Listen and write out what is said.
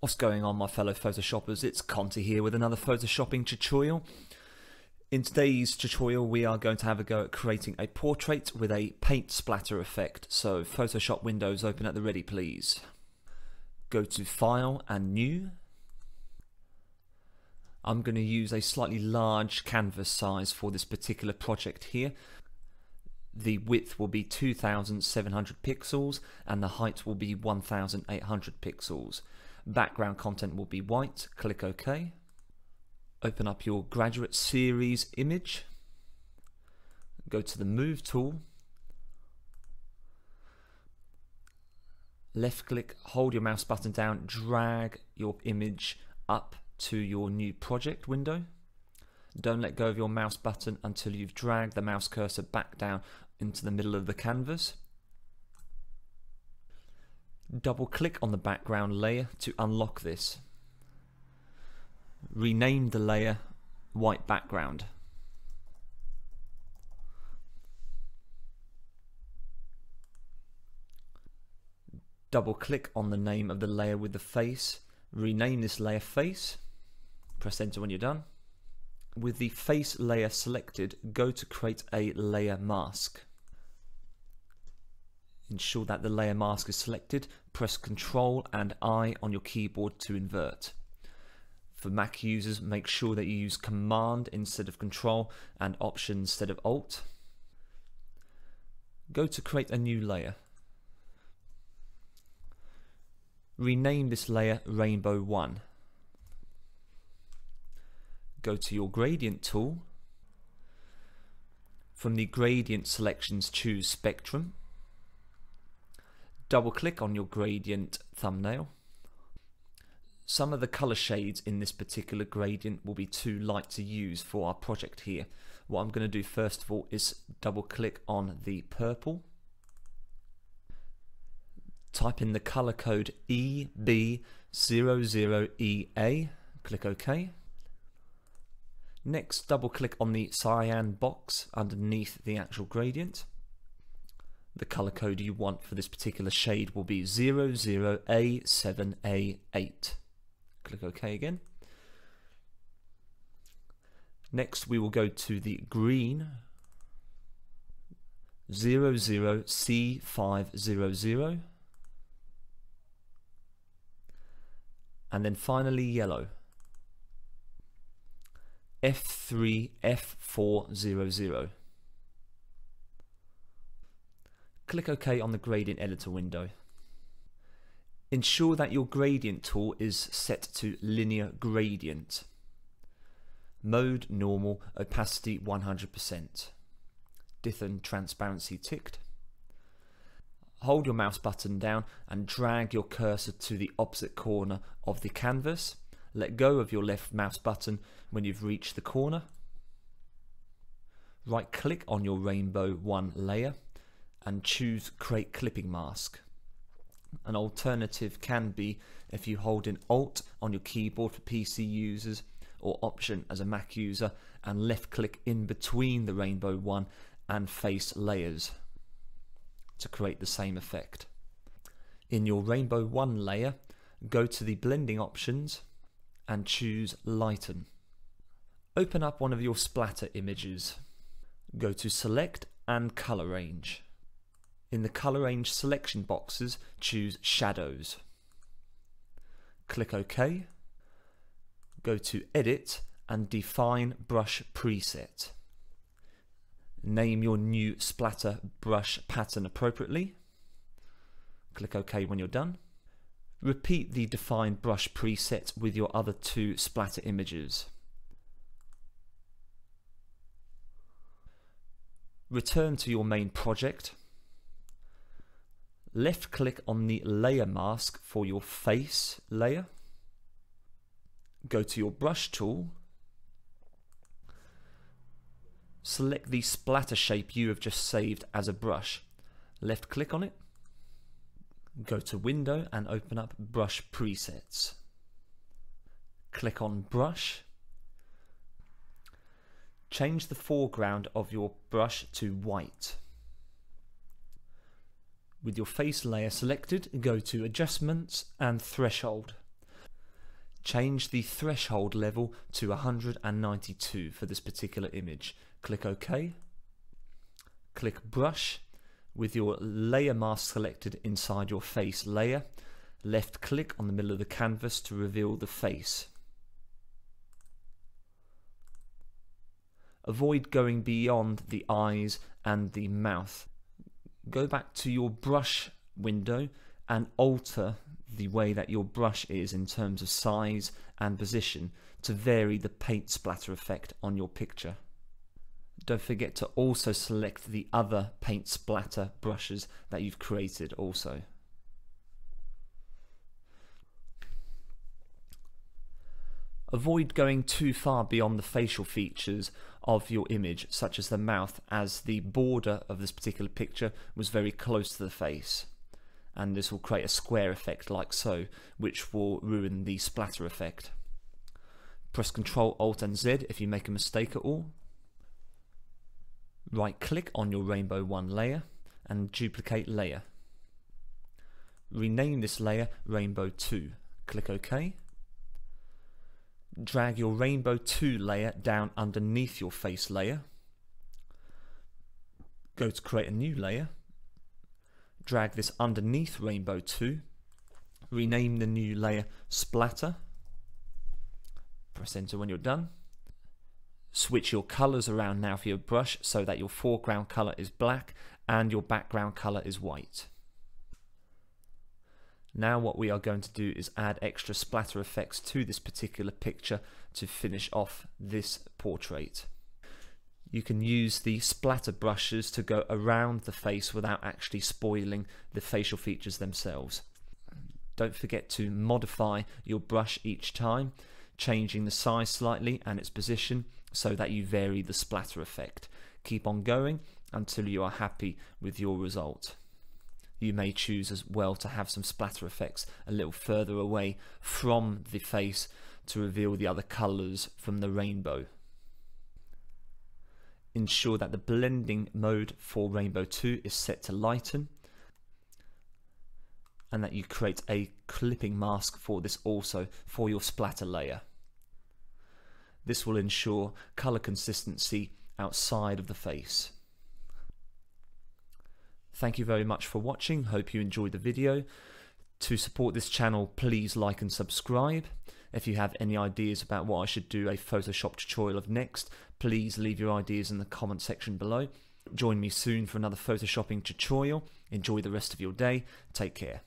What's going on my fellow Photoshoppers? It's Conti here with another Photoshopping tutorial. In today's tutorial we are going to have a go at creating a portrait with a paint splatter effect. So Photoshop windows open at the ready please. Go to File and New. I'm going to use a slightly large canvas size for this particular project here. The width will be 2700 pixels and the height will be 1800 pixels. Background content will be white. Click OK. Open up your graduate series image. Go to the Move tool. Left click, hold your mouse button down, drag your image up to your new project window. Don't let go of your mouse button until you've dragged the mouse cursor back down into the middle of the canvas. Double click on the background layer to unlock this. Rename the layer white background. Double click on the name of the layer with the face. Rename this layer face. Press enter when you're done. With the face layer selected, go to create a layer mask. Ensure that the layer mask is selected. Press Ctrl and I on your keyboard to invert. For Mac users, make sure that you use Command instead of Control and Option instead of Alt. Go to create a new layer. Rename this layer Rainbow 1. Go to your gradient tool. From the gradient selections choose Spectrum double click on your gradient thumbnail. Some of the color shades in this particular gradient will be too light to use for our project here. What I'm going to do first of all is double click on the purple. Type in the color code EB00EA. Click OK. Next, double click on the cyan box underneath the actual gradient the color code you want for this particular shade will be 00A7A8. Click OK again. Next we will go to the green 00C500 and then finally yellow F3F400 Click OK on the gradient editor window. Ensure that your gradient tool is set to linear gradient. Mode normal, opacity 100%. Dither transparency ticked. Hold your mouse button down and drag your cursor to the opposite corner of the canvas. Let go of your left mouse button when you've reached the corner. Right click on your rainbow 1 layer and choose create clipping mask. An alternative can be if you hold in Alt on your keyboard for PC users or Option as a Mac user and left click in between the Rainbow one and face layers to create the same effect. In your Rainbow 1 layer, go to the blending options and choose Lighten. Open up one of your splatter images. Go to Select and Color Range. In the color range selection boxes, choose Shadows. Click OK. Go to Edit and define brush preset. Name your new splatter brush pattern appropriately. Click OK when you're done. Repeat the define brush preset with your other two splatter images. Return to your main project left click on the layer mask for your face layer. Go to your brush tool. Select the splatter shape you have just saved as a brush. Left click on it. Go to window and open up brush presets. Click on brush. Change the foreground of your brush to white. With your face layer selected, go to Adjustments and Threshold. Change the threshold level to 192 for this particular image. Click OK. Click Brush with your layer mask selected inside your face layer. Left click on the middle of the canvas to reveal the face. Avoid going beyond the eyes and the mouth. Go back to your brush window and alter the way that your brush is in terms of size and position to vary the paint splatter effect on your picture. Don't forget to also select the other paint splatter brushes that you've created also. Avoid going too far beyond the facial features of your image, such as the mouth, as the border of this particular picture was very close to the face and this will create a square effect like so, which will ruin the splatter effect. Press Ctrl Alt and Z if you make a mistake at all. Right click on your Rainbow 1 layer and duplicate layer. Rename this layer Rainbow 2. Click OK. Drag your Rainbow 2 layer down underneath your face layer. Go to create a new layer drag this underneath Rainbow 2, rename the new layer Splatter, press enter when you're done, switch your colours around now for your brush so that your foreground colour is black and your background colour is white. Now what we are going to do is add extra splatter effects to this particular picture to finish off this portrait you can use the splatter brushes to go around the face without actually spoiling the facial features themselves. Don't forget to modify your brush each time, changing the size slightly and its position so that you vary the splatter effect. Keep on going until you are happy with your result. You may choose as well to have some splatter effects a little further away from the face to reveal the other colours from the rainbow ensure that the blending mode for Rainbow 2 is set to lighten and that you create a clipping mask for this also for your splatter layer. This will ensure colour consistency outside of the face. Thank you very much for watching, hope you enjoyed the video. To support this channel please like and subscribe. If you have any ideas about what I should do a Photoshop tutorial of next, please leave your ideas in the comment section below. Join me soon for another Photoshopping tutorial. Enjoy the rest of your day. Take care.